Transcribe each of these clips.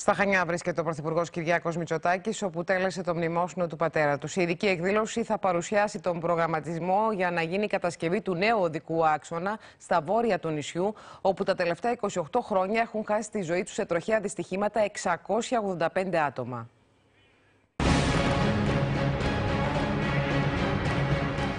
Στα Χανιά βρίσκεται ο Πρωθυπουργός Κυριάκος Μητσοτάκης, όπου τέλεσε το μνημόσυνο του πατέρα τους. Η ειδική εκδήλωση θα παρουσιάσει τον προγραμματισμό για να γίνει η κατασκευή του νέου οδικού άξονα στα βόρεια του νησιού, όπου τα τελευταία 28 χρόνια έχουν χάσει τη ζωή τους σε τροχαία δυστυχήματα 685 άτομα.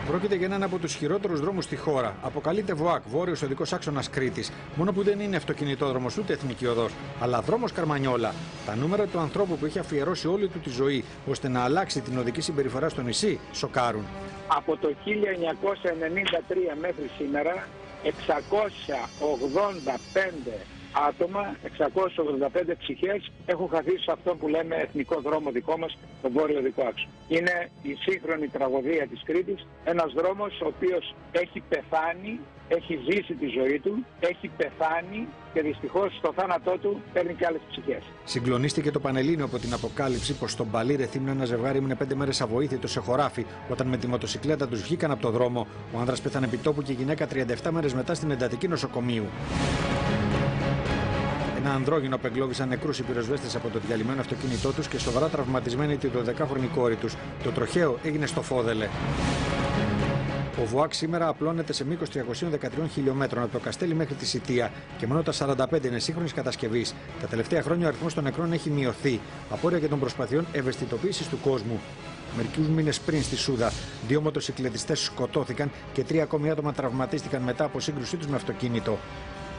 Πρόκειται για έναν από τους χειρότερους δρόμους στη χώρα. Αποκαλείται ΒΟΑΚ, Βόρειος Οδικός Άξονας Κρήτης. Μόνο που δεν είναι αυτοκινητόδρομος ούτε εθνική οδός, αλλά δρόμος Καρμανιόλα. Τα νούμερα του ανθρώπου που έχει αφιερώσει όλη του τη ζωή ώστε να αλλάξει την οδική συμπεριφορά στο νησί σοκάρουν. Από το 1993 μέχρι σήμερα 685 άτομα, 685 ψυχές έχουν χαθεί σε αυτό που λέμε εθνικό δρόμο δικό μας, τον βόρειο δικό άξονα. Είναι η σύγχρονη τραγωδία της Κρήτης, ένας δρόμος ο οποίος έχει πεθάνει, έχει ζήσει τη ζωή του, έχει πεθάνει και δυστυχώς στο θάνατό του παίρνει και άλλες ψυχές. Συγκλονίστηκε το Πανελλήνιο από την αποκάλυψη πως στον Παλί Ρεθύμνο ένα ζευγάρι έμεινε πέντε μέρες αβοήθητο σε χωράφι όταν με τη μοτοσυκλέτα τους βγήκαν από το δρόμο. Ο άνδρας πέθανε επιτόπου και η γυναίκα 37 μέρες μετά στην εντατική νοσοκομείου. Ένα ανδρόγυνο απεγκλώβησαν νεκρούς οι πυροσβέστες από το διαλυμένο αυτοκίνητό τους και σοβαρά τραυματισμένη τη 12χρονη κόρη τους. Το τροχαίο έγινε στο Φόδελε. Ο ΒΟΑΚ σήμερα απλώνεται σε μήκος 313 χιλιόμετρων από το Καστέλι μέχρι τη Σιτία και μόνο τα 45 είναι σύγχρονης κατασκευής. Τα τελευταία χρόνια ο αριθμός των νεκρών έχει μειωθεί. Απόρρια και των προσπαθειών ευαισθητοποίησης του κόσμου. Μερικούς μήνες πριν στη Σούδα, δύο μοτοσυκλετιστές σκοτώθηκαν και τρία ακόμη άτομα τραυματίστηκαν μετά από σύγκρουσή τους με αυτοκίνητο.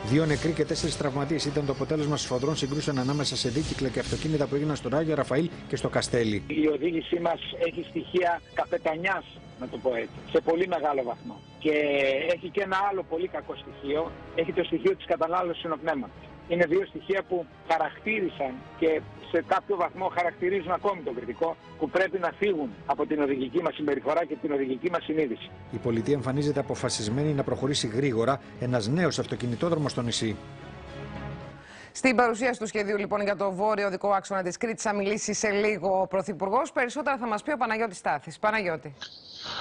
Δύο νεκροί και τέσσερις τραυματίες ήταν το αποτέλεσμα σφοδρών συγκρούσεων ανάμεσα σε δίκυκλα και αυτοκίνητα που έγιναν στον Άγιο Ραφαήλ και στο Καστέλι. Η οδήγησή μας έχει στοιχεία καπετανιάς, να το πω έτσι, σε πολύ μεγάλο βαθμό. Και έχει και ένα άλλο πολύ κακό στοιχείο, έχει το στοιχείο της κατανάλωσης ενοπνεύματος είναι δύο στοιχεία που χαρακτήρισαν και σε κάποιο βαθμό χαρακτηρίζουν ακόμη τον κριτικό που πρέπει να φύγουν από την οδηγική μας συμπεριφορά και την οδηγική μας συνείδηση. Η πολιτεία εμφανίζεται αποφασισμένη να προχωρήσει γρήγορα ένας νέος αυτοκινητόδρομος στο νησί. Στην παρουσίαση του σχεδίου λοιπόν για το βόρειο δικό άξονα της Κρήτης θα μιλήσει σε λίγο ο Πρωθυπουργός. Περισσότερα θα μας πει ο Παναγιώτης Τάθη. Παναγιώτη.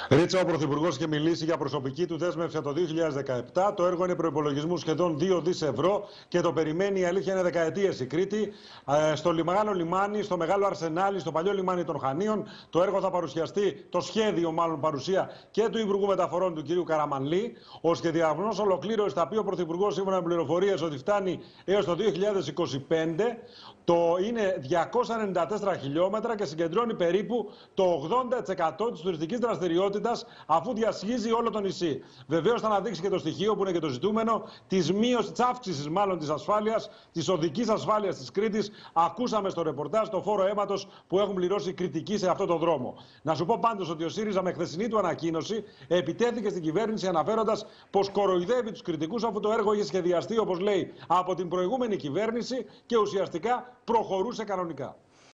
Ρίτσα, ο Πρωθυπουργός είχε μιλήσει για προσωπική του δέσμευση το 2017. Το έργο είναι προπολογισμού σχεδόν 2 δις ευρώ και το περιμένει η αλήθεια είναι δεκαετίες η Κρήτη. Ε, στο μεγάλο λιμάνι, στο μεγάλο αρσενάλι, στο παλιό λιμάνι των Χανίων. Το έργο θα παρουσιαστεί, το σχέδιο μάλλον παρουσία και του Υπουργού Μεταφορών του κ. Καραμανλή. Ο σχεδιασμό ολοκλήρωση θα πει ο Πρωθυπουργός σύμφωνα με πληροφορίες ότι φτάνει έως το 2025. Το είναι 294 χιλιόμετρα και συγκεντρώνει περίπου το 80% της τουριστικής δραστηριότητας αφού διασχίζει όλο το νησί. Βεβαίως θα αναδείξει και το στοιχείο που είναι και το ζητούμενο της μείωσης, της αύξησης μάλλον της ασφάλειας, της οδικής ασφάλειας της Κρήτης. Ακούσαμε στο ρεπορτάζ το φόρο αίματος που έχουν πληρώσει κριτικοί σε αυτό το δρόμο. Να σου πω πάντως ότι ο ΣΥΡΙΖΑ με χθεσινή του ανακοίνωση επιτέθηκε στην κυβέρνηση αναφέροντας πως κοροϊδεύει τους κριτικούς αφού το έργο είχε σχεδιαστεί όπως λέει από την προηγούμενη κυβέρνηση και ουσιαστικά προχωρούσε κανονικά.